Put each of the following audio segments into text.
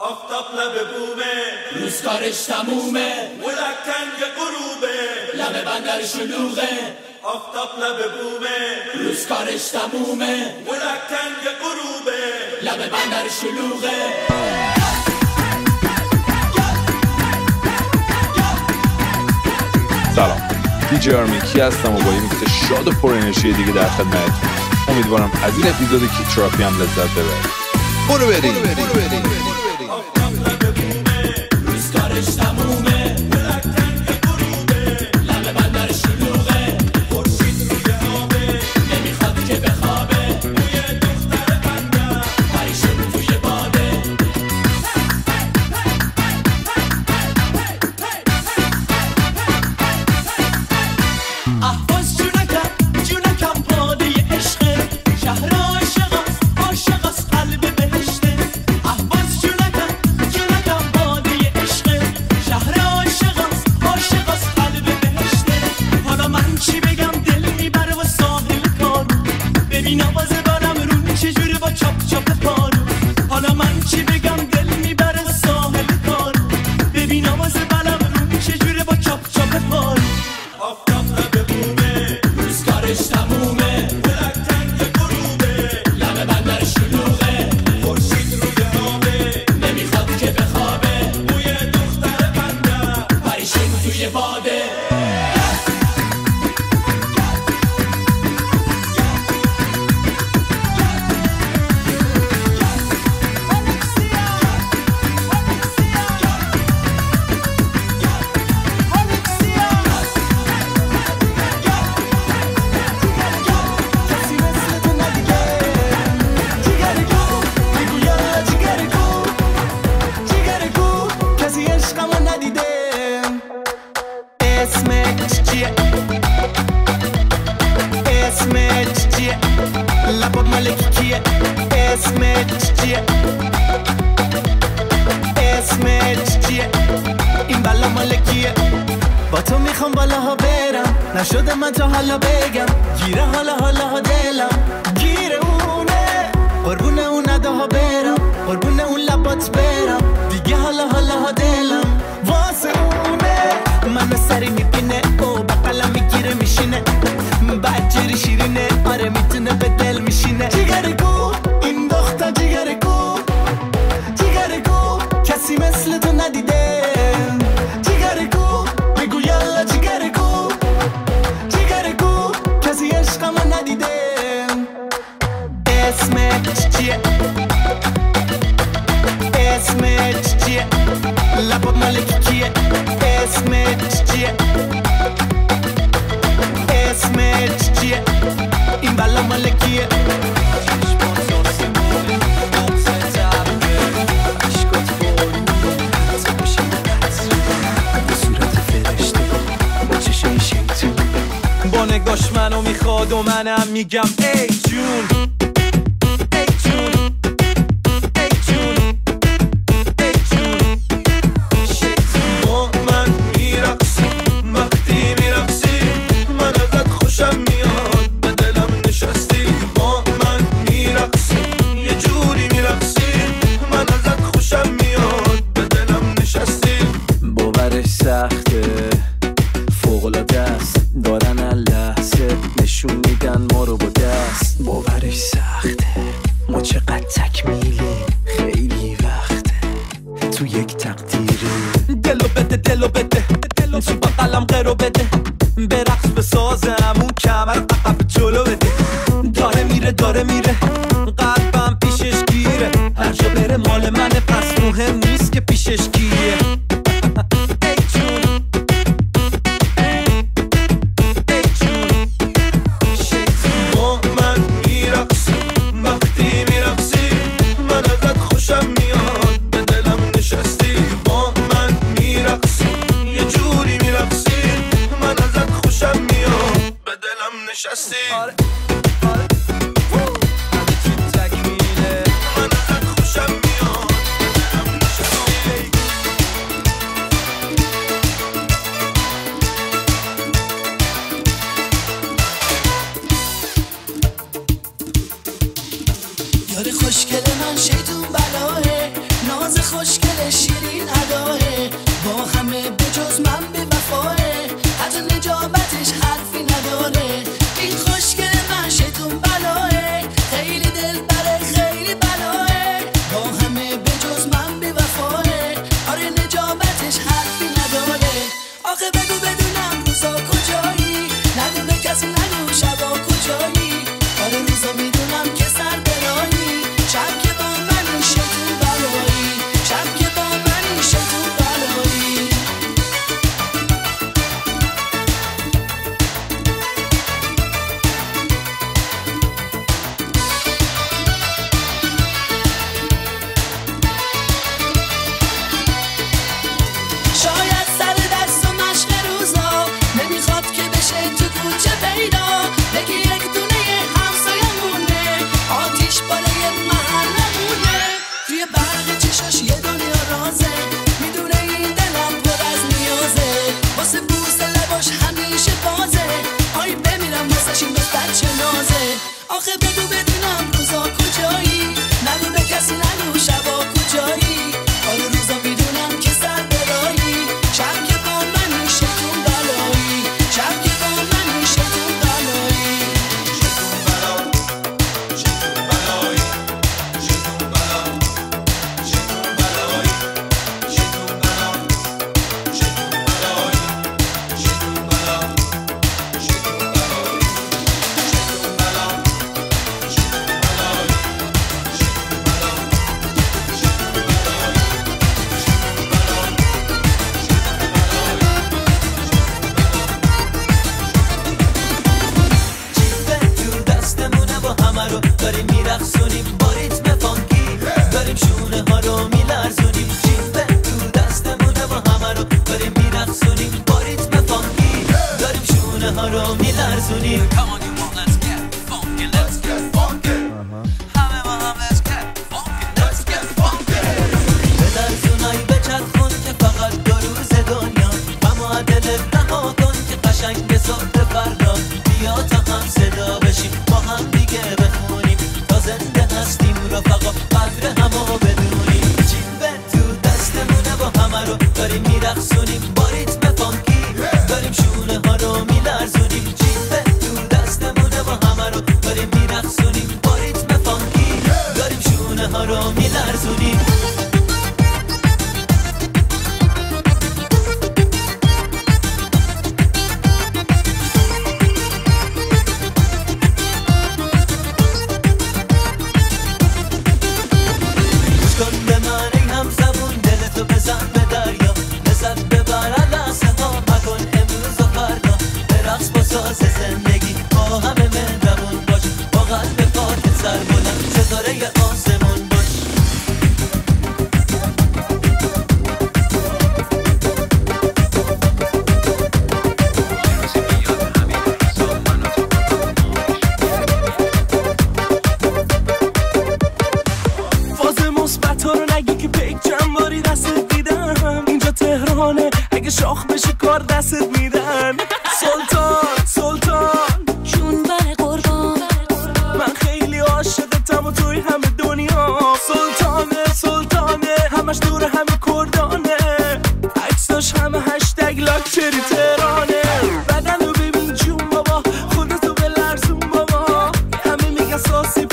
آفتاب لب بومه. روز کارش تمومه ملکنگ غروبه. لب بندر شلوغه. آفتاب لب بومه. روز کارش تمومه ملکنگ غروبه. لب بندر شلوغه. سلام. دیجی آرمیکی هستم و با یه میکس شاد و پر انرژی دیگه در خدمتتون. امیدوارم از این اپیزود کیک تراپی هم لذت ببرید. برو بریم. همه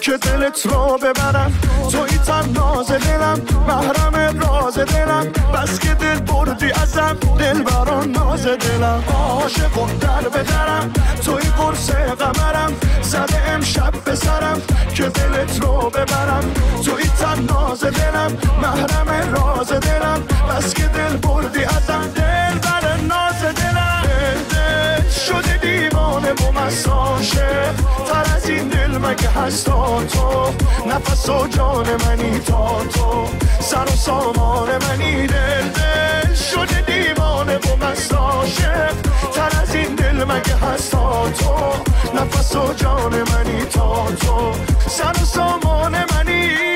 که دلت رو ببرم. توی تن ناز دلم محرم راز دلم. بس که دل بردی ازم دل بران ناز دلم. عاشق و در بدرم توی قرص قمرم. زده امشب به سرم که دلت رو ببرم. توی تن ناز دلم محرم راز دلم. بس که دل بردی ازم دل بران ناز دلم. شده دیوانه با مساشه تر از این دل مگه هستا تو؟ نفس و جان منی تا تو. سر و سامان منی دل دل شده دیوانه با مساشه تر از این دل مگه هستا تو؟ نفس و جان منی تا تو. سر و سامان منی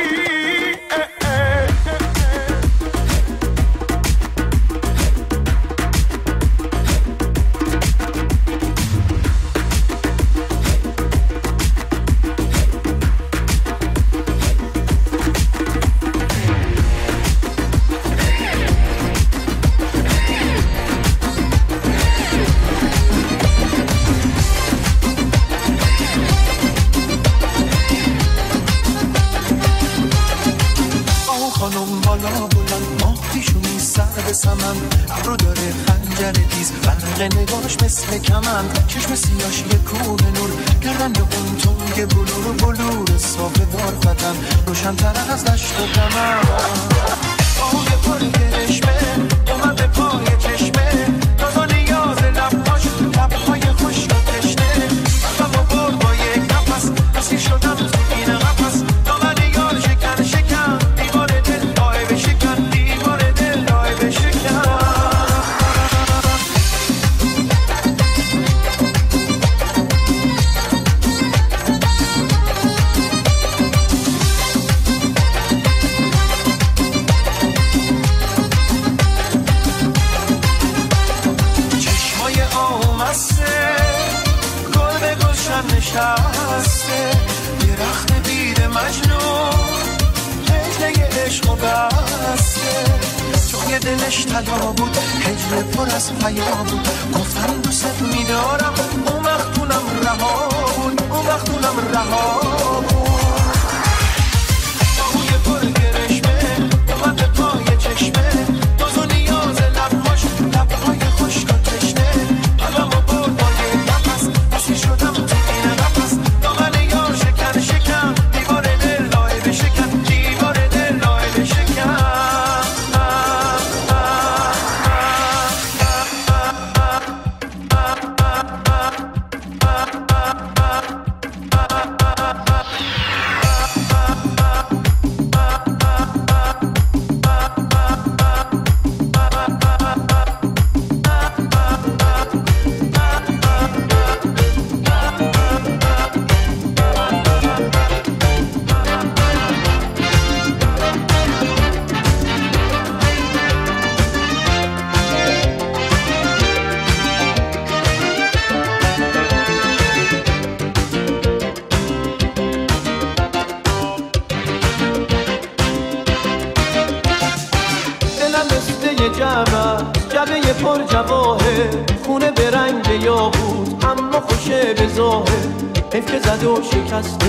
because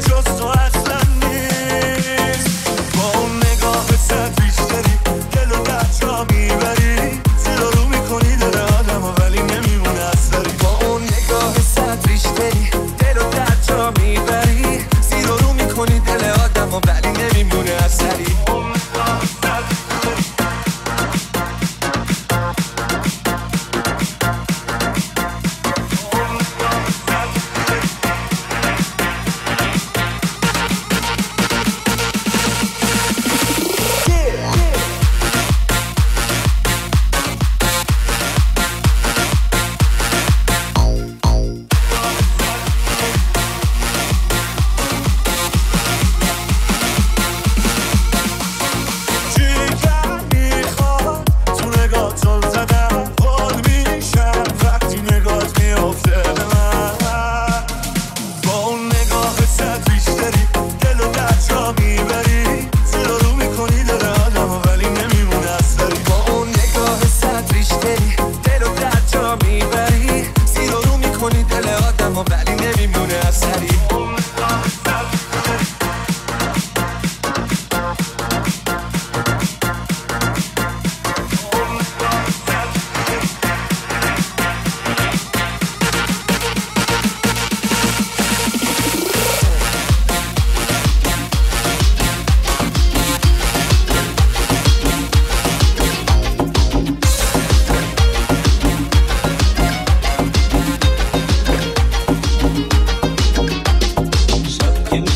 دلم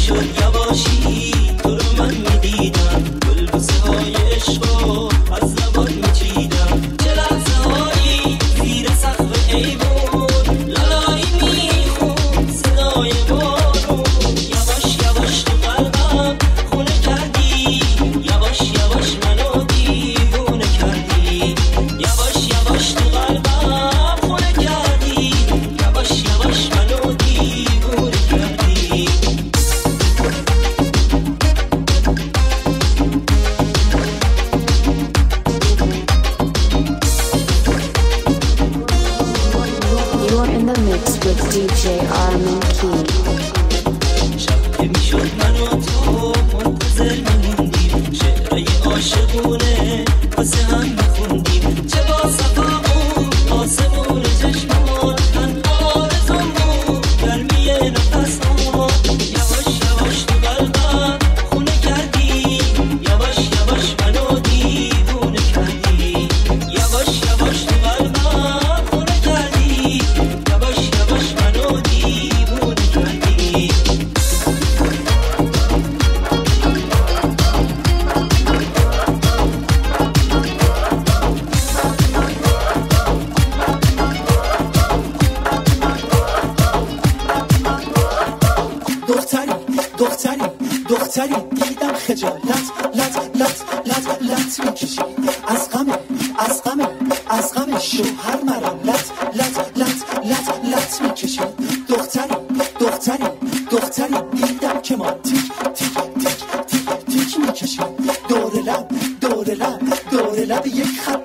که Because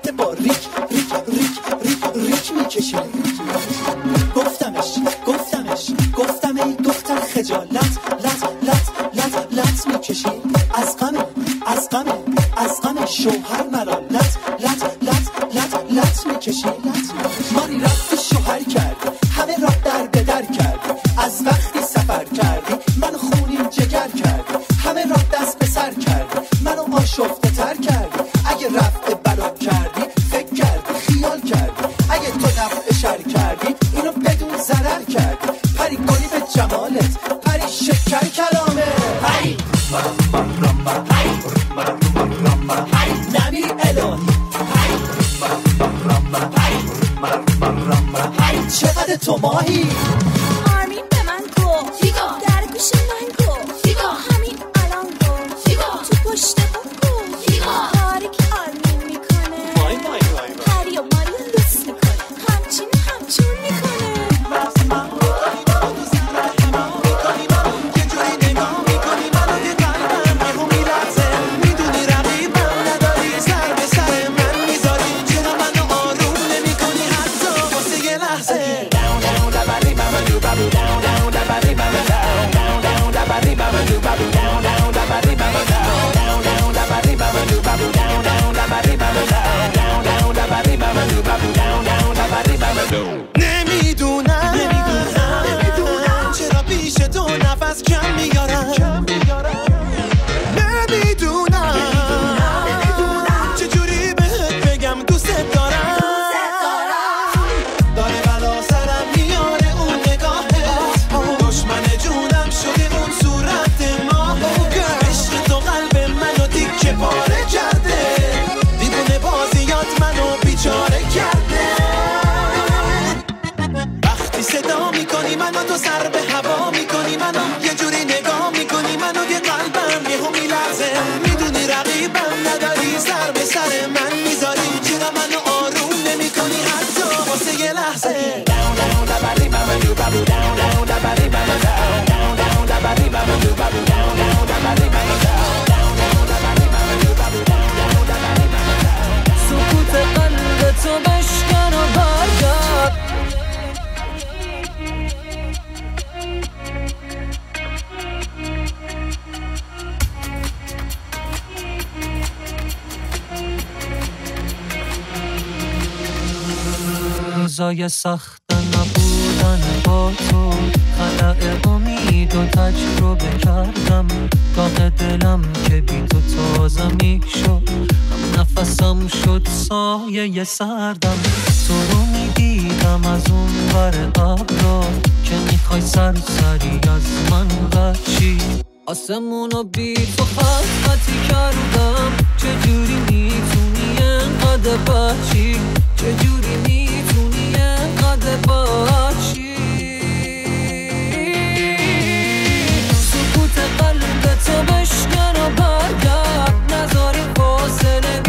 روزای سخت نبودن با تو. خلع امید و تجربه کردم. داغ دلم که بی تو تازه می‌شد. هم نفسم شد سایه سردم. تو رو می‌دیدم از اون بر قبل که می‌خوای سرسری از من بچی. آسمون رو بی تو خط کردم. چجوری می‌تونی انقدر بچی؟ ازدواجی سکوت قلب تو بشکن و برگرد. نظری فاصله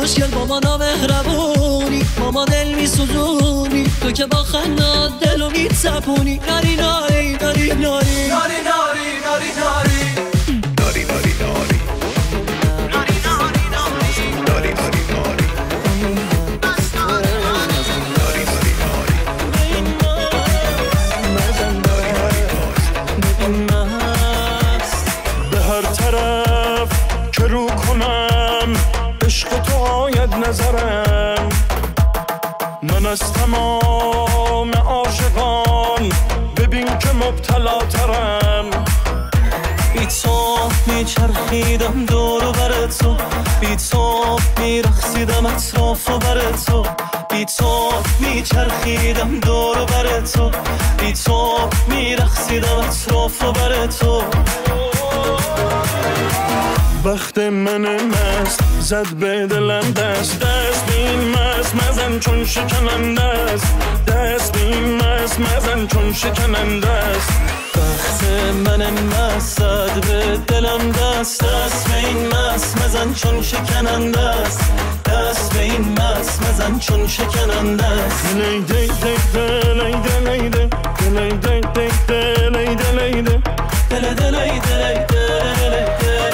خوشگل با نامهربونی. ماما دل میسوزونی. تو که با خنده دلو میتپونی. ناری ناری ناری. ناری ناری ناری ناری. میدم دور و بر تو. بی تو میرخصیدم اطراف و بر تو. بی تو میچرخیدم دور و بر تو. بی تو میرخصیدم اطراف و بر تو. بخت من مست زد به دلم دست. دست بین مست مزن چون شکننده است. دست بین مست مزن چون شکننده است. من مستد به دلم دست دست به این مست مزن چون شکننده است دست به این مست مزن چون شکننده است لیده لیده لیده لیده لیده لیده لیده لیده لیده لیده لیده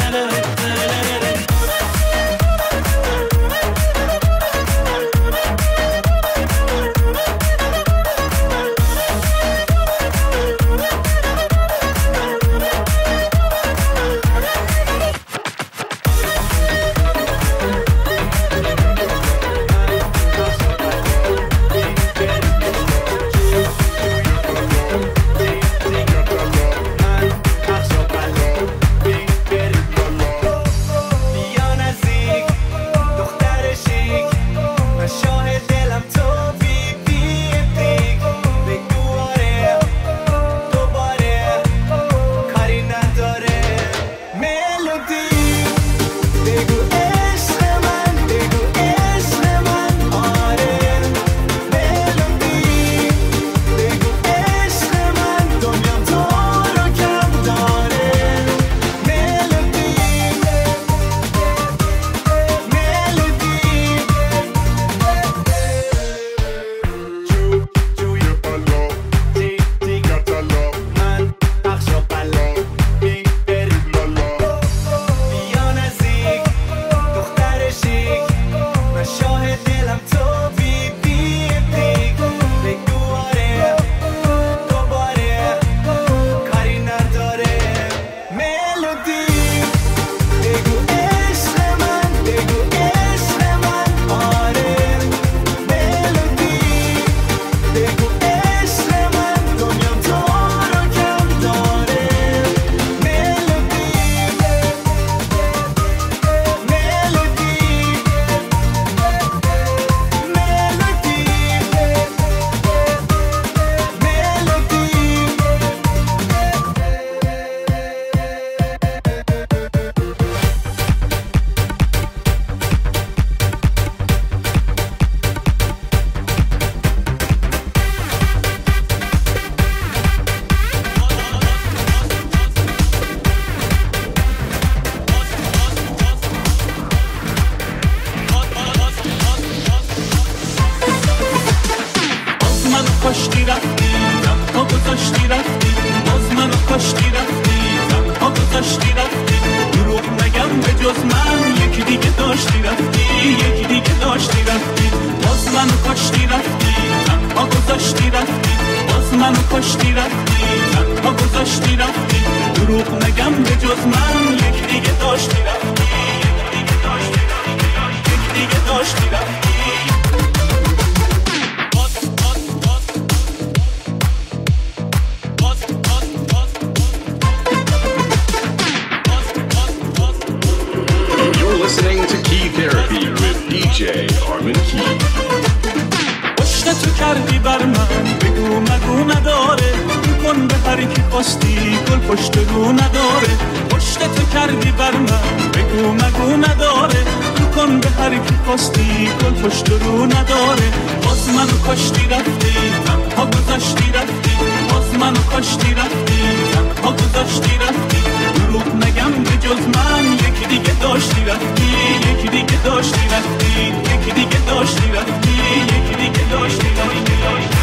تو کردی بر من. بگو مگو نداره. رو کن به هر کی خواستی. کن پشت رو نداره. باز منو کاشتی رفتی. تنها گذاشتی رفتی. باز منو کاشتی رفتی. تنها گذاشتی رفتی. دروغ نگم به جز من. یکی دیگه داشتی رفتی. یکی دیگه داشتی رفتی. یکی دیگه داشتی رفتی. یکی دیگه داشتی رفتی.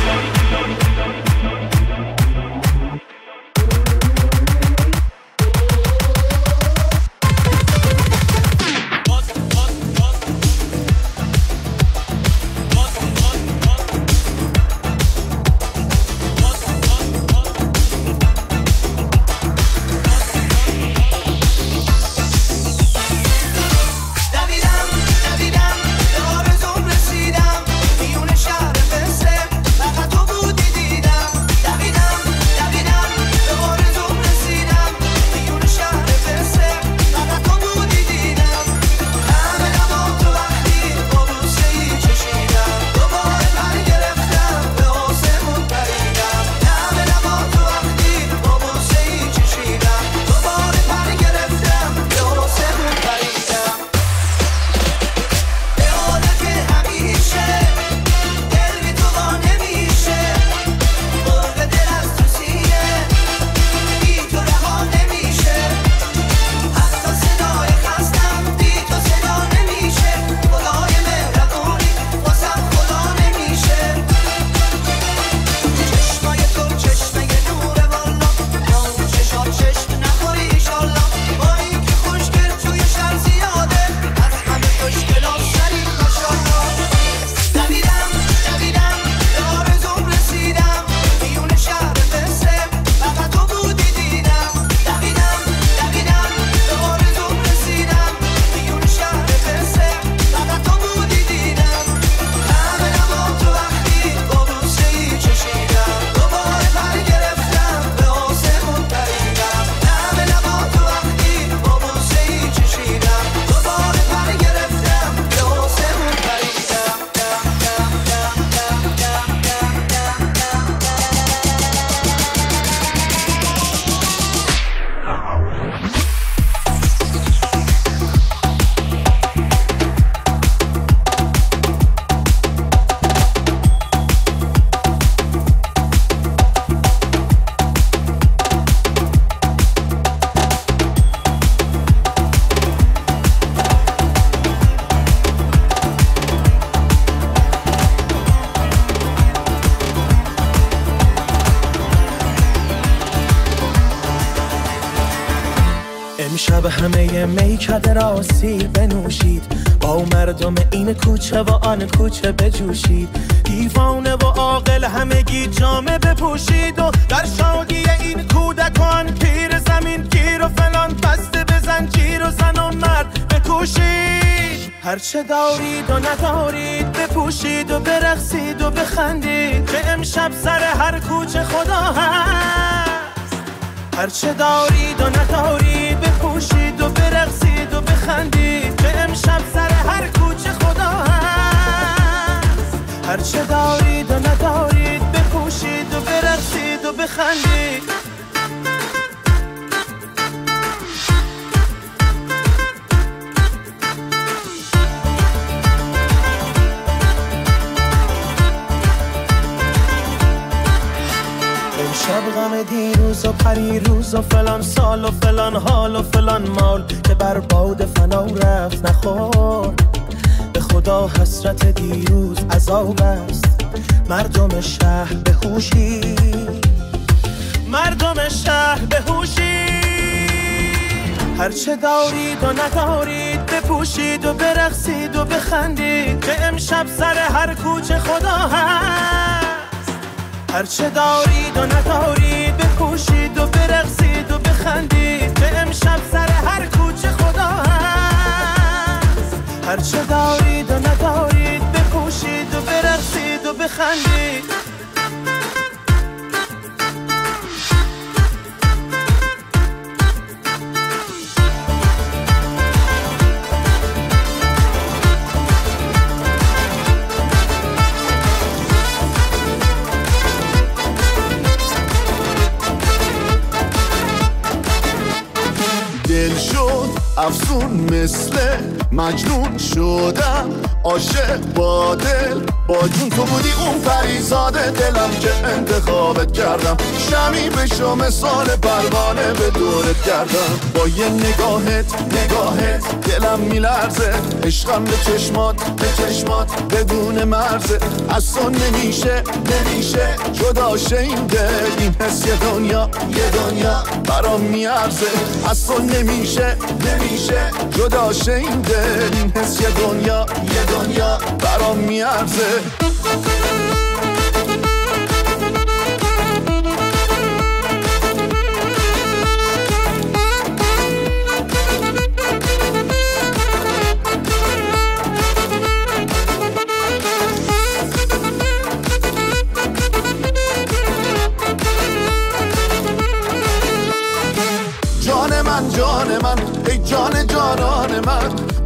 آن کوچه بجوشید؟ دیوانه و عاقل همگی جامه بپوشید و در شادی این کودکان پیر زمین گیر و فلان بسته بزن جیر و زن و مرد بکوشید. هرچه دارید و ندارید بپوشید و برقصید و بخندید که امشب سر هر کوچه خدا هست. هرچه دارید و ندارید بپوشید و برقصید و بخندید. سال و فلان حال و فلان مال که بر باد فنا رفت نخور به خدا حسرت دیروز عذاب است. مردم شهر به هوشی. مردم شهر به هوشی. هرچه دارید و ندارید بپوشید و برقصید و بخندید که امشب سر هر کوچه خدا هست. هرچه دارید و ندارید بپوشید و برقصید. بخندید که امشب سر هر کوچه خدا هست. هرچه دارید و ندارید بپوشید و برقصید و بخندید. افسون مثل مجنون شدم. عاشق با دل با جون تو بودی اون پریزاده دلم که انتخابت کردم. شمی بشو مثال پروانه به دورت کردم. با یه نگاهت نگاهت دلم میلرزه. عشقم به چشمات به چشمات بدون مرزه از نمیشه نمیشه. جدا شه این حس یه دنیا یه دنیا برام میارزه. از تو نمیشه نمیشه. جدا دل این حس یه دنیا یه دنیا برام میارزه.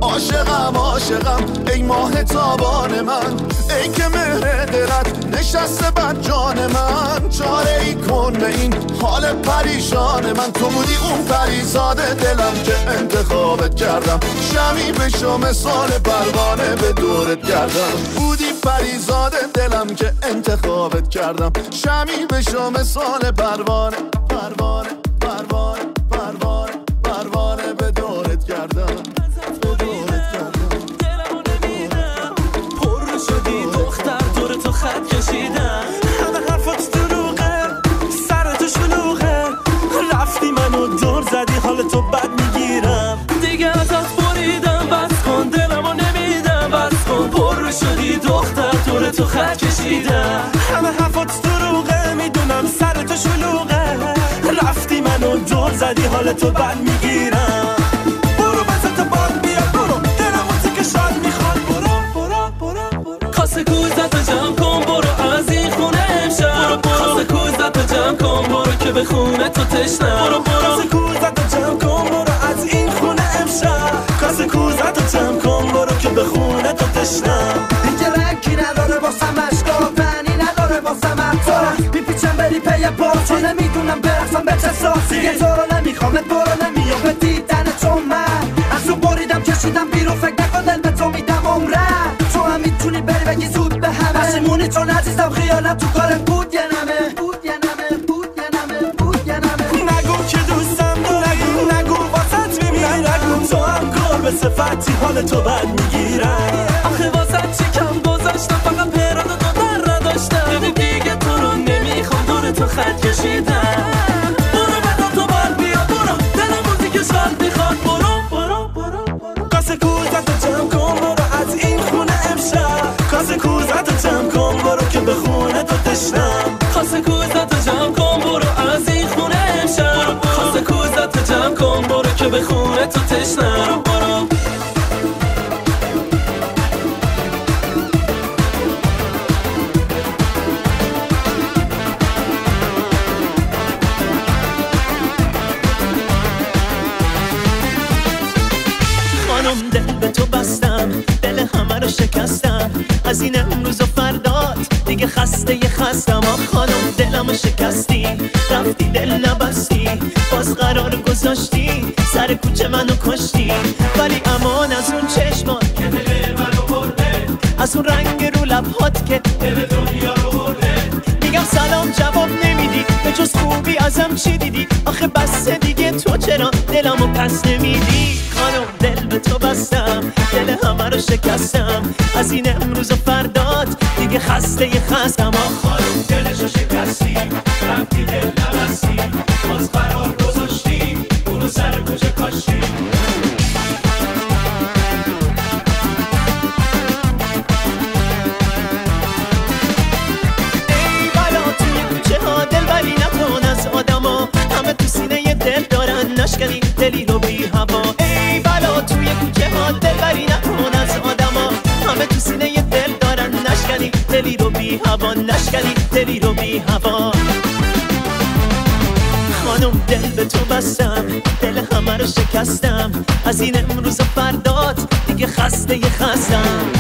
عاشقم عاشقم ای ماه تابان من ای که مهر دلت نشسته بر جان من. چاره ای کن به این حال پریشان من. تو بودی اون پریزاده دلم که انتخابت کردم. شمی بشو مثال پروانه به دورت کردم بودی پریزاده دلم که انتخابت کردم. شمی بشو مثال پروانه پروانه پروانه پروانه. خط کشیدم. همه حرفات دروغه. سر تو شلوغه. رفتی منو دور زدی حال تو بد می‌گیرم. دیگه ازت بریدم بس کن دلمو نمیدم بس کن. پر شدی دختر دور تو خط کشیدم. همه حرفات دروغه می‌دونم سر تو شلوغه. رفتی منو دور زدی حال تو بد می‌گیرم. به خونه تو تشنم برو برو. کاسه کوزت رو جمع کن برو از این خونه امشب. کاسه کوزت رو جمع کن برو که به خونه تو تشنم دیگه رنگی نداره واسم اشکا بنی نداره واسم افکار میپیچم بری پی چون نمی‌دونم برسم به چه ساسی دیگه تو رو نمیخوامت برو نمیام. به دیدن چون من از رو بریدم کشیدم بیرون. فکر نکن دل به تو میدم عمرم. تو هم می‌تونی بری بگی زود به همه. پشیمونی چون عزیزم خیانت تو کارت بود صفتی حال تو بد می‌گیرم آخه واسط چی کم گذاشتم؟ فقط پراد و در نداشتم ببین دیگه تو رو نمی‌خوام دور تو خط کشیدم. برو بدم تو بر بیا برو. دل موزیک شاد می‌خواد برو برو برو برو. کاسه کوزت رو جمع کن برو از این خونه امشب. کاسه کوزت رو جمع کن برو که به خونه تو تشنم. کاسه کوزت رو جمع کن برو از این خونه امشب. کاسه کوزت رو جمع کن برو که به خونه تو تشنم. دلمو شکستی رفتی دل نبستی باز قرار گذاشتی سر کوچه منو کشتی. ولی امان از اون چشمان که دل منو برده از اون رنگ رو لبهات که دل دنیا رو برده. میگم سلام جواب نمیدی به جز خوبی ازم چی دیدی؟ آخه بس دیگه تو چرا دلمو پس نمیدی؟ بستم دل همه رو شکستم. از این امروز و فردات دیگه خسته ی خستم. آه خانم دلشو شکستی رفتی دل نبستی باز قرار گذاشتی دلی رو بی هوا نشکنی دلی رو بی هوا. خانم دل به تو بستم دل همه رو شکستم. از این امروز فردات دیگه خسته خستم.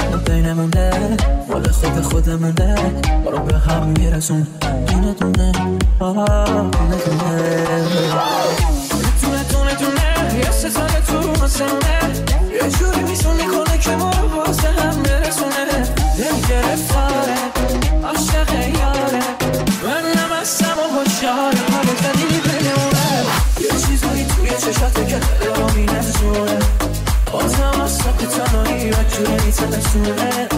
من بینمونده. مال خود خودمونده. ما رو به هم میرسون. دونه دونه آه دونه دونه یه ستاره تو آسمونه یه جوری میزون که ما واسه هم برسونه. دل گرفتاره من نمستم و هشیاره حال دلیل بگمونه یه چیزی تو چشاته که تنهایی و تو ریت رسونه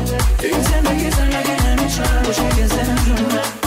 این زندگی زندگی نمیشه باشه که زندونه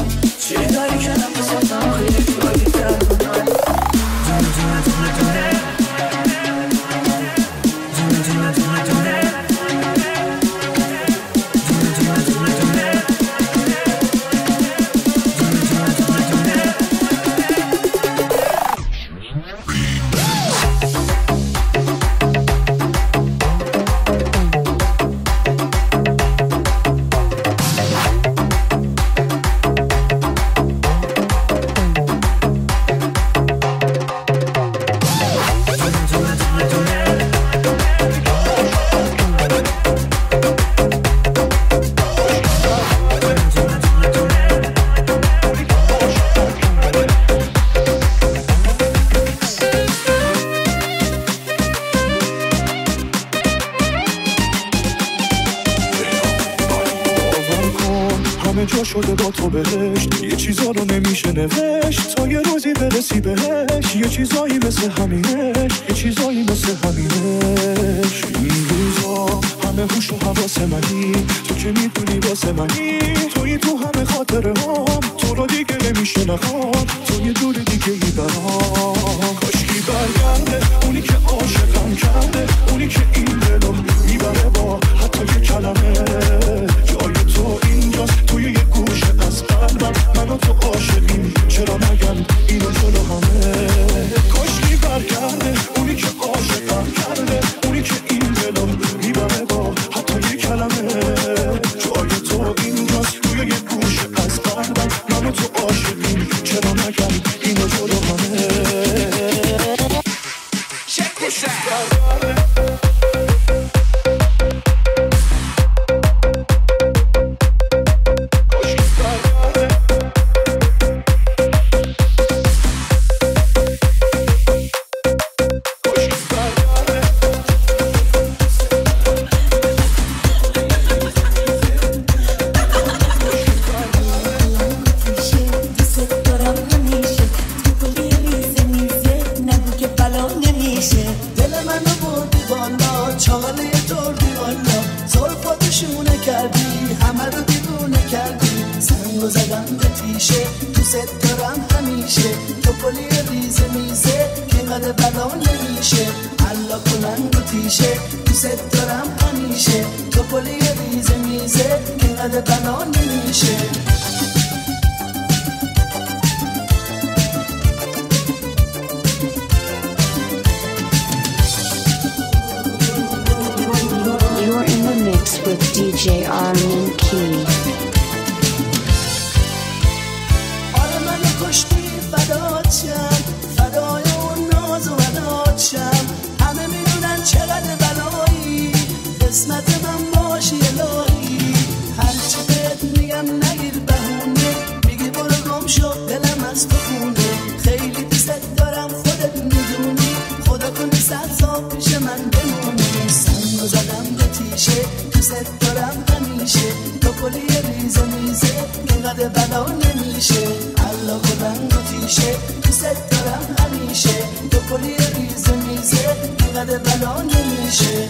گلی ریزه میزه اینقدر بلا نمیشه.